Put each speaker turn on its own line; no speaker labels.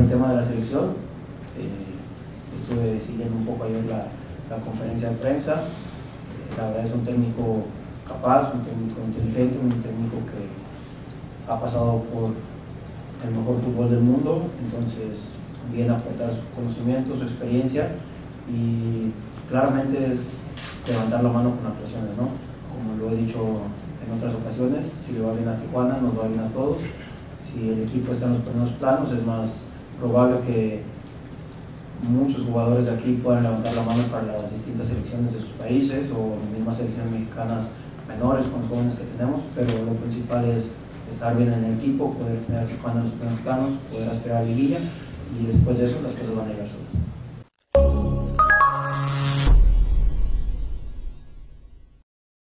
el tema de la selección. Eh, estuve siguiendo un poco ayer la, la conferencia de prensa. Eh, la verdad es un técnico capaz, un técnico inteligente, un técnico que ha pasado por el mejor fútbol del mundo, entonces viene a aportar su conocimiento, su experiencia y claramente es levantar la mano con las presiones, ¿no? Como lo he dicho en otras ocasiones, si le va bien a Tijuana, nos va bien a todos. Si el equipo está en los primeros planos, es más probable que muchos jugadores de aquí puedan levantar la mano para las distintas selecciones de sus países o las mismas selecciones mexicanas menores con los jóvenes que tenemos, pero lo principal es estar bien en el equipo, poder tener a Tijuana en los primeros planos, poder aspirar a liguilla y después de eso las cosas van a ir solas.